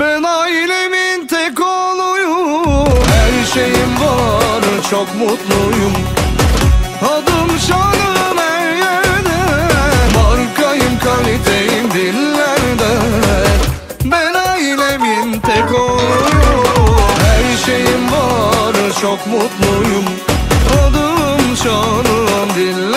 Ben ailemin tek oğluyum. Her şeyim var çok mutluyum. Adım şanım her yerde. Markayım kaliteyim dillerde. Ben ailemin tek oğluyum. Her şeyim var çok mutluyum. Adım şanım dillerde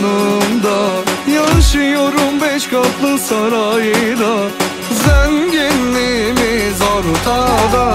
yanımda. Yaşıyorum beş katlı sarayda. Zenginliğimiz ortada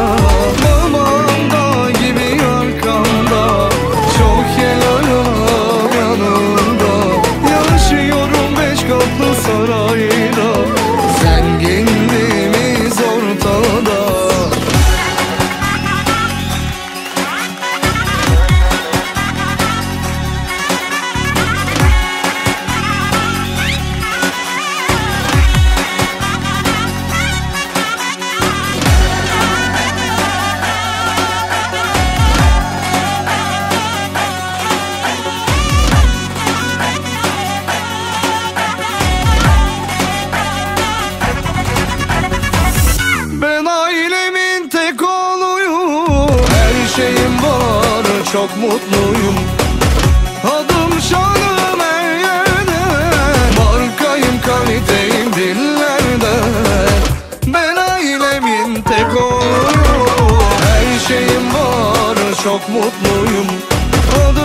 şeyim var çok mutluyum. Adım şanım her yerde Markayım kaliteyim dillerde. Ben ailemin tek oğluyum Her şeyim var çok mutluyum. Adım